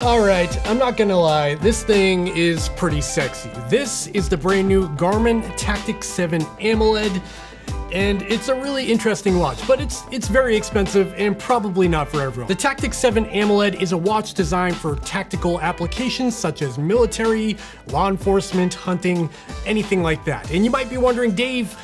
All right, I'm not gonna lie, this thing is pretty sexy. This is the brand new Garmin Tactix 7 AMOLED, and it's a really interesting watch, but it's it's very expensive and probably not for everyone. The Tactix 7 AMOLED is a watch designed for tactical applications such as military, law enforcement, hunting, anything like that. And you might be wondering, Dave,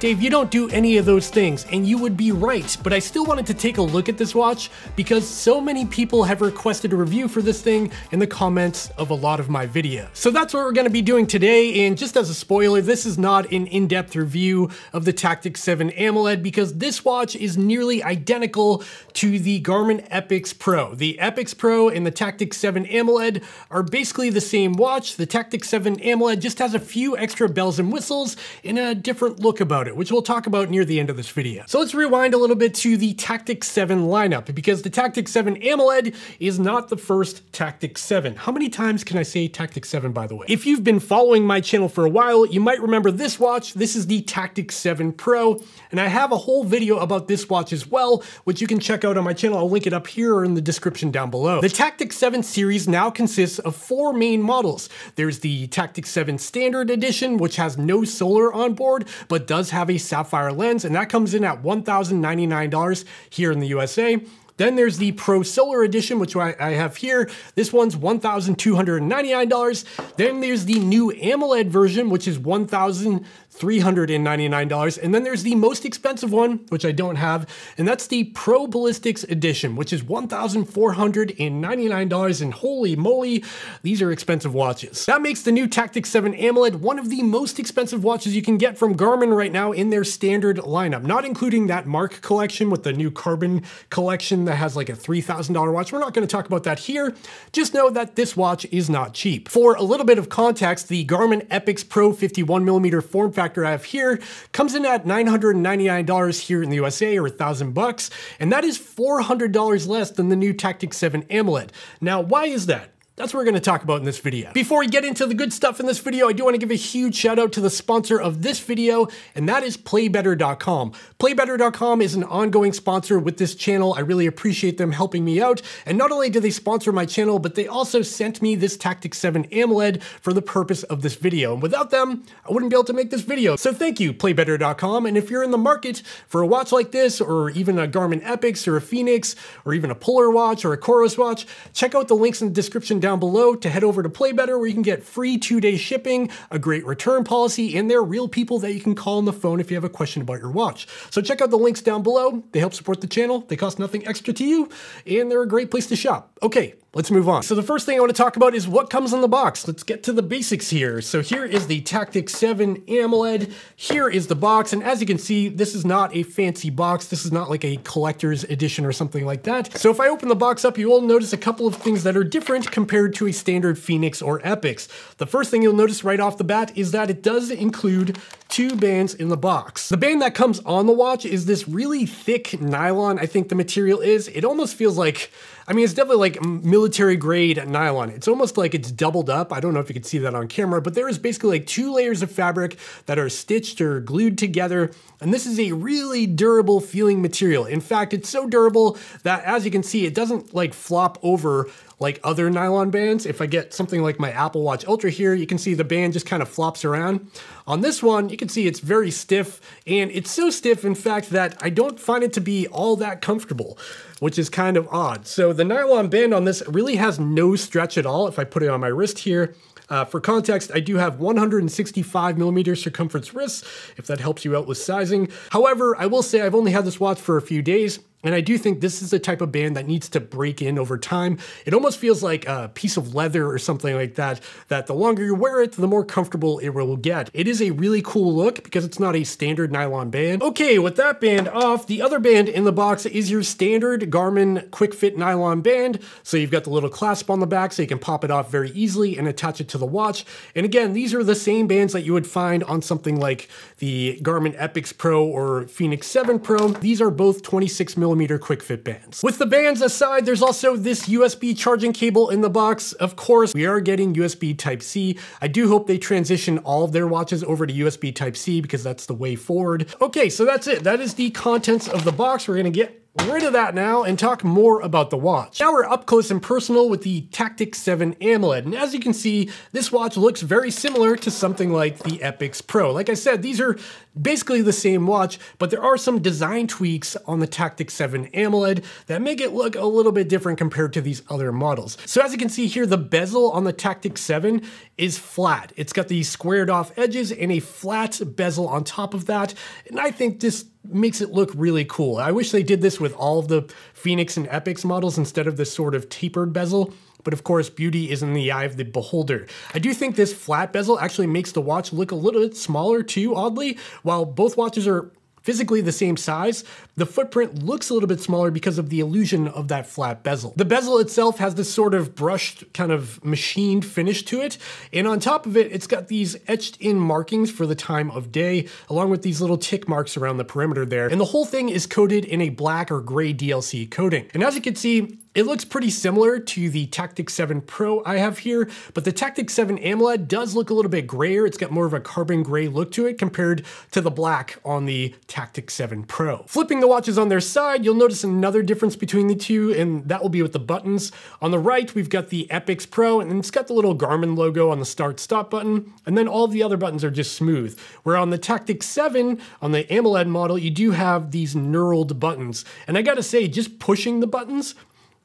Dave, you don't do any of those things, and you would be right, but I still wanted to take a look at this watch because so many people have requested a review for this thing in the comments of a lot of my videos. So that's what we're gonna be doing today, and just as a spoiler, this is not an in-depth review of the Tactix 7 AMOLED because this watch is nearly identical to the Garmin Epix Pro. The Epix Pro and the Tactix 7 AMOLED are basically the same watch. The Tactix 7 AMOLED just has a few extra bells and whistles and a different look about it it, which we'll talk about near the end of this video. So let's rewind a little bit to the Tactix 7 lineup, because the Tactix 7 AMOLED is not the first Tactix 7. How many times can I say Tactix 7, by the way? If you've been following my channel for a while, you might remember this watch. This is the Tactix 7 Pro, and I have a whole video about this watch as well, which you can check out on my channel. I'll link it up here or in the description down below. The Tactix 7 series now consists of four main models. There's the Tactix 7 Standard Edition, which has no solar on board, but does have have a sapphire lens, and that comes in at $1,099 here in the USA. Then there's the Pro Solar Edition, which I, I have here. This one's $1,299. Then there's the new AMOLED version, which is $1,399. And then there's the most expensive one, which I don't have, and that's the Pro Ballistics Edition, which is $1,499. And holy moly, these are expensive watches. That makes the new Tactix 7 AMOLED one of the most expensive watches you can get from Garmin right now in their standard lineup, not including that Mark collection with the new Carbon collection that has like a $3,000 watch. We're not going to talk about that here. Just know that this watch is not cheap. For a little bit of context, the Garmin Epix Pro 51 millimeter form factor I have here comes in at $999 here in the USA or a 1000 bucks, and that is $400 less than the new Tactix 7 AMOLED. Now, why is that? That's what we're gonna talk about in this video. Before we get into the good stuff in this video, I do wanna give a huge shout out to the sponsor of this video, and that is playbetter.com. Playbetter.com is an ongoing sponsor with this channel. I really appreciate them helping me out. And not only do they sponsor my channel, but they also sent me this Tactix 7 AMOLED for the purpose of this video. And without them, I wouldn't be able to make this video. So thank you, playbetter.com. And if you're in the market for a watch like this, or even a Garmin Epix or a Fenix, or even a Polar watch or a Coros watch, check out the links in the description down down below to head over to PlayBetter where you can get free two-day shipping, a great return policy, and they're real people that you can call on the phone if you have a question about your watch. So check out the links down below. They help support the channel. They cost nothing extra to you, and they're a great place to shop. Okay, Let's move on. So the first thing I want to talk about is what comes in the box. Let's get to the basics here. So here is the Tactix 7 AMOLED. Here is the box, and as you can see, this is not a fancy box. This is not like a collector's edition or something like that. So if I open the box up, you will notice a couple of things that are different compared to a standard Fenix or Epix. The first thing you'll notice right off the bat is that it does include two bands in the box. The band that comes on the watch is this really thick nylon, I think the material is. It almost feels like I mean, it's definitely like military grade nylon. It's almost like it's doubled up. I don't know if you can see that on camera, but there is basically like two layers of fabric that are stitched or glued together. And this is a really durable feeling material. In fact, it's so durable that as you can see, it doesn't like flop over like other nylon bands. If I get something like my Apple Watch Ultra here, you can see the band just kind of flops around. On this one, you can see it's very stiff, and it's so stiff, in fact, that I don't find it to be all that comfortable, which is kind of odd. So the nylon band on this really has no stretch at all. If I put it on my wrist here, uh, for context, I do have 165 millimeter circumference wrists, if that helps you out with sizing. However, I will say I've only had this watch for a few days, and I do think this is the type of band that needs to break in over time. It almost feels like a piece of leather or something like that, that the longer you wear it, the more comfortable it will get. It is a really cool look because it's not a standard nylon band. Okay, with that band off, the other band in the box is your standard Garmin Quick Fit nylon band. So you've got the little clasp on the back so you can pop it off very easily and attach it to the watch. And again, these are the same bands that you would find on something like the Garmin Epix Pro or Fenix 7 Pro. These are both 26 millimeter millimeter quick fit bands. With the bands aside, there's also this USB charging cable in the box. Of course, we are getting USB Type-C. I do hope they transition all of their watches over to USB Type-C because that's the way forward. Okay, so that's it. That is the contents of the box. We're gonna get rid of that now and talk more about the watch. Now we're up close and personal with the Tactix 7 AMOLED. And as you can see, this watch looks very similar to something like the Epix Pro. Like I said, these are basically the same watch, but there are some design tweaks on the Tactix 7 AMOLED that make it look a little bit different compared to these other models. So as you can see here, the bezel on the Tactix 7 is flat. It's got these squared off edges and a flat bezel on top of that. And I think this makes it look really cool. I wish they did this with all of the Fenix and Epix models instead of this sort of tapered bezel. But of course, beauty is in the eye of the beholder. I do think this flat bezel actually makes the watch look a little bit smaller too, oddly. While both watches are physically the same size, the footprint looks a little bit smaller because of the illusion of that flat bezel. The bezel itself has this sort of brushed, kind of machined finish to it, and on top of it, it's got these etched in markings for the time of day, along with these little tick marks around the perimeter there, and the whole thing is coated in a black or gray DLC coating. And as you can see, it looks pretty similar to the Tactix 7 Pro I have here, but the Tactix 7 AMOLED does look a little bit grayer. It's got more of a carbon gray look to it compared to the black on the Tactix 7 Pro. Flipping the watches on their side, you'll notice another difference between the two, and that will be with the buttons. On the right, we've got the Epix Pro, and it's got the little Garmin logo on the start-stop button, and then all the other buttons are just smooth. Where on the Tactix 7, on the AMOLED model, you do have these knurled buttons. And I gotta say, just pushing the buttons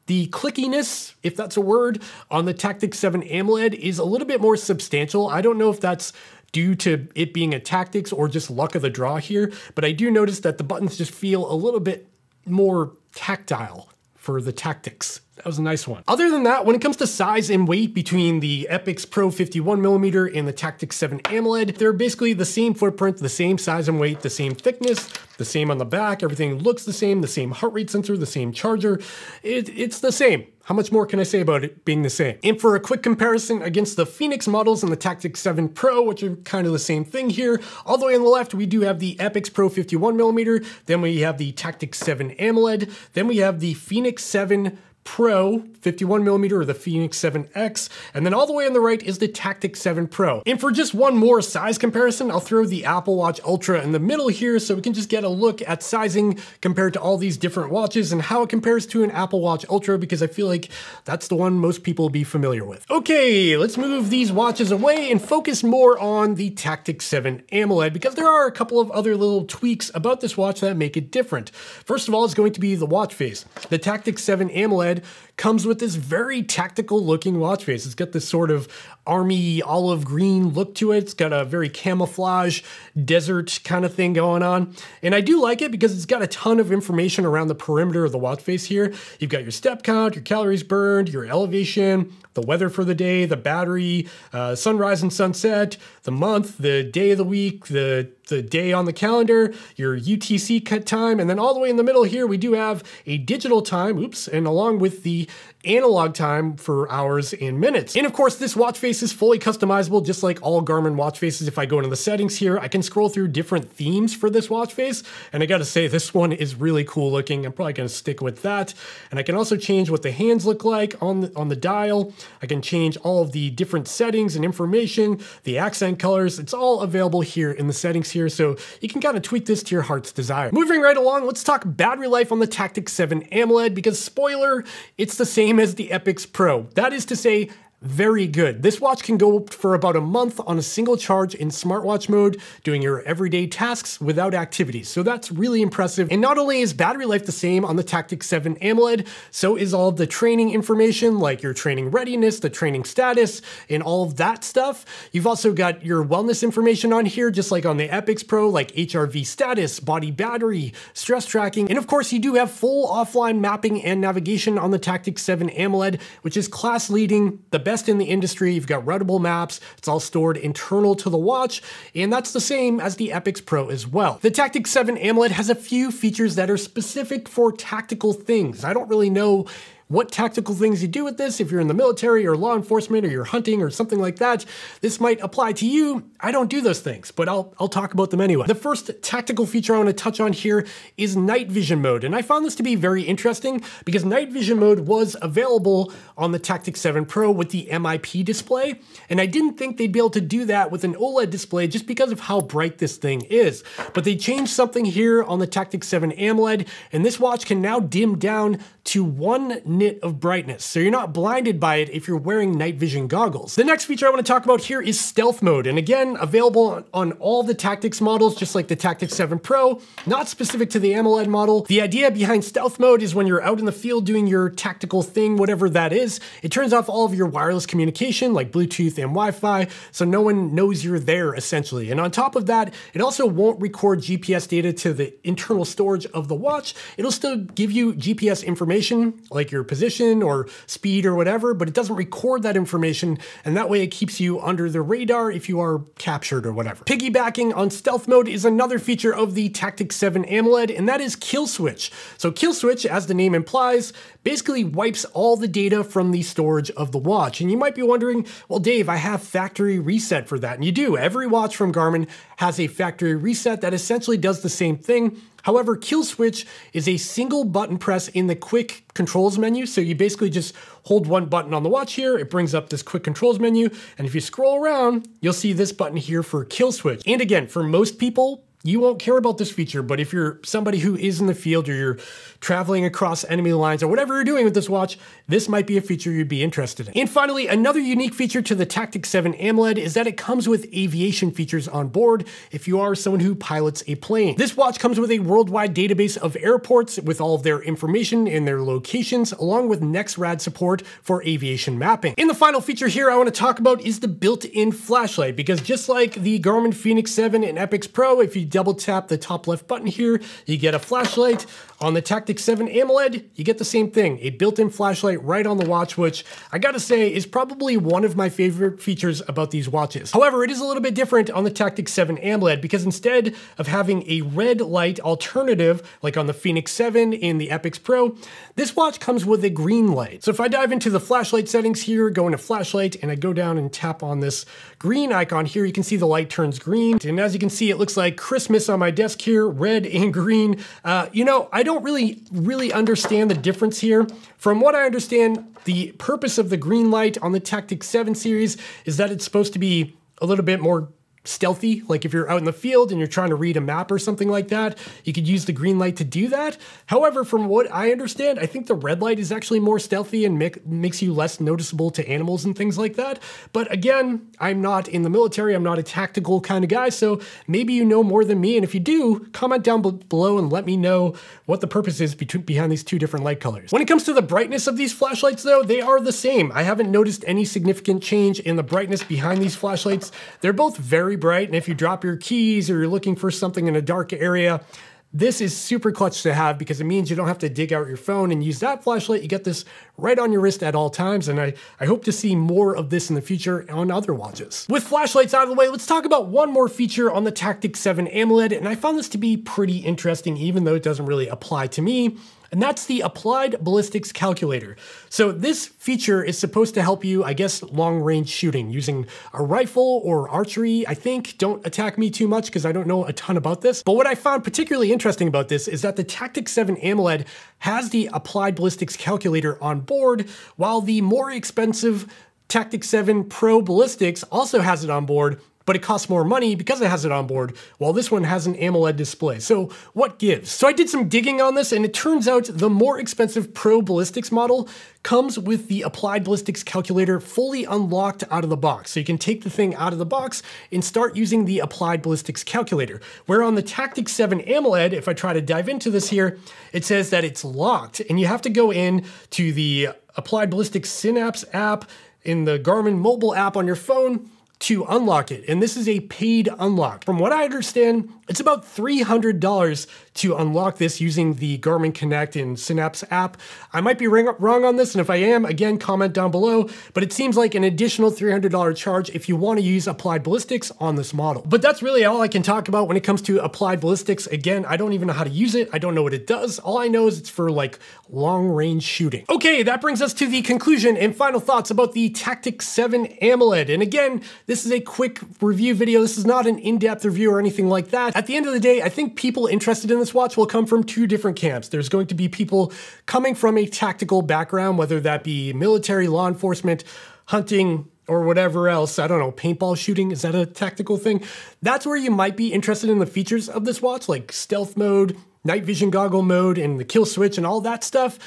the clickiness, if that's a word, on the Tactix 7 AMOLED is a little bit more substantial. I don't know if that's due to it being a Tactix or just luck of the draw here, but I do notice that the buttons just feel a little bit more tactile for the Tactix. That was a nice one. Other than that, when it comes to size and weight between the Epix Pro 51mm and the Tactix 7 AMOLED, they're basically the same footprint, the same size and weight, the same thickness, the same on the back, everything looks the same, the same heart rate sensor, the same charger. It, it's the same. How much more can I say about it being the same? And for a quick comparison against the Fenix models and the Tactix 7 Pro, which are kind of the same thing here, all the way on the left, we do have the Epix Pro 51mm, then we have the Tactix 7 AMOLED, then we have the Fenix 7 Pro 51 millimeter or the Fenix 7X, and then all the way on the right is the Tactix 7 Pro. And for just one more size comparison, I'll throw the Apple Watch Ultra in the middle here so we can just get a look at sizing compared to all these different watches and how it compares to an Apple Watch Ultra because I feel like that's the one most people will be familiar with. Okay, let's move these watches away and focus more on the Tactix 7 AMOLED because there are a couple of other little tweaks about this watch that make it different. First of all, it's going to be the watch face. The Tactix 7 AMOLED good comes with this very tactical looking watch face. It's got this sort of army olive green look to it. It's got a very camouflage desert kind of thing going on. And I do like it because it's got a ton of information around the perimeter of the watch face here. You've got your step count, your calories burned, your elevation, the weather for the day, the battery, uh, sunrise and sunset, the month, the day of the week, the the day on the calendar, your UTC cut time, and then all the way in the middle here, we do have a digital time, oops, and along with the analog time for hours and minutes. And of course, this watch face is fully customizable, just like all Garmin watch faces. If I go into the settings here, I can scroll through different themes for this watch face. And I gotta say, this one is really cool looking. I'm probably gonna stick with that. And I can also change what the hands look like on the, on the dial. I can change all of the different settings and information, the accent colors. It's all available here in the settings here. So you can kind of tweak this to your heart's desire. Moving right along, let's talk battery life on the Tactix 7 AMOLED because spoiler, it's the same as the Epix Pro. That is to say, very good. This watch can go for about a month on a single charge in smartwatch mode, doing your everyday tasks without activities. So that's really impressive. And not only is battery life the same on the Tactix 7 AMOLED, so is all of the training information like your training readiness, the training status, and all of that stuff. You've also got your wellness information on here, just like on the Epix Pro, like HRV status, body battery, stress tracking, and of course you do have full offline mapping and navigation on the Tactix 7 AMOLED, which is class leading, the best best in the industry. You've got readable maps. It's all stored internal to the watch, and that's the same as the Epix Pro as well. The Tactix 7 AMOLED has a few features that are specific for tactical things. I don't really know what tactical things you do with this. If you're in the military or law enforcement or you're hunting or something like that, this might apply to you. I don't do those things, but I'll, I'll talk about them anyway. The first tactical feature I want to touch on here is night vision mode. And I found this to be very interesting because night vision mode was available on the Tactix 7 Pro with the MIP display. And I didn't think they'd be able to do that with an OLED display just because of how bright this thing is. But they changed something here on the Tactix 7 AMOLED, and this watch can now dim down to one nit of brightness. So you're not blinded by it if you're wearing night vision goggles. The next feature I want to talk about here is stealth mode. And again, available on, on all the Tactix models, just like the Tactix 7 Pro, not specific to the AMOLED model. The idea behind stealth mode is when you're out in the field doing your tactical thing, whatever that is, it turns off all of your wireless communication like Bluetooth and Wi-Fi, so no one knows you're there essentially. And on top of that, it also won't record GPS data to the internal storage of the watch. It'll still give you GPS information like your position or speed or whatever, but it doesn't record that information. And that way it keeps you under the radar if you are captured or whatever. Piggybacking on stealth mode is another feature of the Tactix 7 AMOLED, and that is kill switch. So kill switch, as the name implies, basically wipes all the data from the storage of the watch. And you might be wondering, well, Dave, I have factory reset for that. And you do. Every watch from Garmin has a factory reset that essentially does the same thing. However, kill switch is a single button press in the quick controls menu. So you basically just hold one button on the watch here, it brings up this quick controls menu. And if you scroll around, you'll see this button here for kill switch. And again, for most people, you won't care about this feature, but if you're somebody who is in the field or you're traveling across enemy lines or whatever you're doing with this watch, this might be a feature you'd be interested in. And finally, another unique feature to the Tactix 7 AMOLED is that it comes with aviation features on board if you are someone who pilots a plane. This watch comes with a worldwide database of airports with all of their information and their locations, along with NEXRAD support for aviation mapping. And the final feature here I want to talk about is the built-in flashlight, because just like the Garmin Fenix 7 and Epix Pro, if you double tap the top left button here, you get a flashlight. On the Tactix 7 AMOLED, you get the same thing, a built-in flashlight right on the watch, which I gotta say is probably one of my favorite features about these watches. However, it is a little bit different on the Tactix 7 AMOLED because instead of having a red light alternative, like on the Fenix 7 in the Epix Pro, this watch comes with a green light. So if I dive into the flashlight settings here, go into flashlight, and I go down and tap on this green icon here, you can see the light turns green. And as you can see, it looks like Christmas on my desk here, red and green. Uh, you know, I don't really, really understand the difference here. From what I understand, the purpose of the green light on the Tactix 7 series is that it's supposed to be a little bit more stealthy. Like if you're out in the field and you're trying to read a map or something like that, you could use the green light to do that. However, from what I understand, I think the red light is actually more stealthy and make, makes you less noticeable to animals and things like that. But again, I'm not in the military. I'm not a tactical kind of guy. So maybe you know more than me. And if you do, comment down below and let me know what the purpose is between, behind these two different light colors. When it comes to the brightness of these flashlights though, they are the same. I haven't noticed any significant change in the brightness behind these flashlights. They're both very very bright. And if you drop your keys or you're looking for something in a dark area, this is super clutch to have because it means you don't have to dig out your phone and use that flashlight. You get this right on your wrist at all times. And I, I hope to see more of this in the future on other watches. With flashlights out of the way, let's talk about one more feature on the Tactix 7 AMOLED. And I found this to be pretty interesting, even though it doesn't really apply to me and that's the Applied Ballistics Calculator. So this feature is supposed to help you, I guess, long range shooting using a rifle or archery, I think. Don't attack me too much because I don't know a ton about this. But what I found particularly interesting about this is that the Tactix 7 AMOLED has the Applied Ballistics Calculator on board, while the more expensive Tactix 7 Pro Ballistics also has it on board, but it costs more money because it has it on board, while this one has an AMOLED display. So what gives? So I did some digging on this, and it turns out the more expensive Pro Ballistics model comes with the Applied Ballistics calculator fully unlocked out of the box. So you can take the thing out of the box and start using the Applied Ballistics calculator. Where on the Tactix 7 AMOLED, if I try to dive into this here, it says that it's locked, and you have to go in to the Applied Ballistics Synapse app in the Garmin mobile app on your phone, to unlock it. And this is a paid unlock. From what I understand, it's about $300 to unlock this using the Garmin Connect and Synapse app. I might be wrong on this, and if I am, again, comment down below, but it seems like an additional $300 charge if you want to use Applied Ballistics on this model. But that's really all I can talk about when it comes to Applied Ballistics. Again, I don't even know how to use it. I don't know what it does. All I know is it's for like long range shooting. Okay, that brings us to the conclusion and final thoughts about the Tactix 7 AMOLED. And again, this is a quick review video. This is not an in-depth review or anything like that. At the end of the day, I think people interested in this watch will come from two different camps. There's going to be people coming from a tactical background, whether that be military, law enforcement, hunting, or whatever else. I don't know, paintball shooting, is that a tactical thing? That's where you might be interested in the features of this watch, like stealth mode, night vision goggle mode, and the kill switch and all that stuff.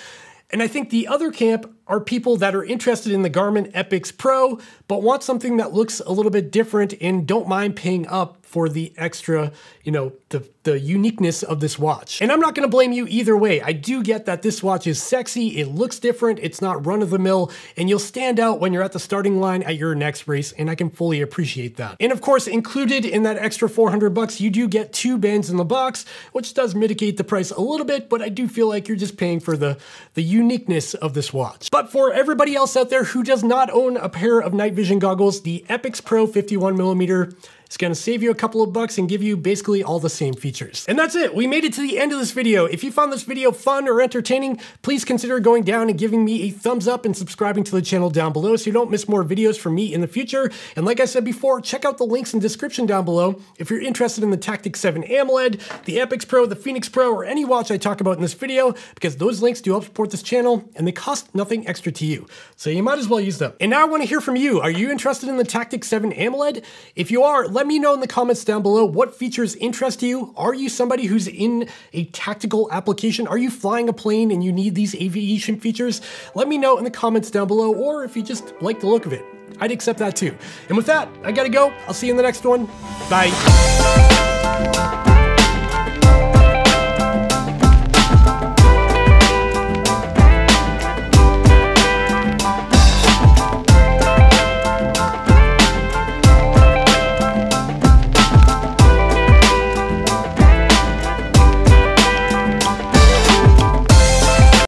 And I think the other camp are people that are interested in the Garmin Epix Pro, but want something that looks a little bit different and don't mind paying up for the extra, you know, the, the uniqueness of this watch. And I'm not gonna blame you either way. I do get that this watch is sexy, it looks different, it's not run of the mill, and you'll stand out when you're at the starting line at your next race, and I can fully appreciate that. And of course, included in that extra 400 bucks, you do get two bands in the box, which does mitigate the price a little bit, but I do feel like you're just paying for the, the uniqueness of this watch. But for everybody else out there who does not own a pair of night vision goggles, the Epix Pro 51mm it's gonna save you a couple of bucks and give you basically all the same features. And that's it, we made it to the end of this video. If you found this video fun or entertaining, please consider going down and giving me a thumbs up and subscribing to the channel down below so you don't miss more videos from me in the future. And like I said before, check out the links in description down below if you're interested in the Tactix 7 AMOLED, the Epix Pro, the Fenix Pro, or any watch I talk about in this video, because those links do help support this channel and they cost nothing extra to you. So you might as well use them. And now I wanna hear from you. Are you interested in the Tactix 7 AMOLED? If you are, let me know in the comments down below what features interest you. Are you somebody who's in a tactical application? Are you flying a plane and you need these aviation features? Let me know in the comments down below, or if you just like the look of it. I'd accept that too. And with that, I gotta go. I'll see you in the next one. Bye.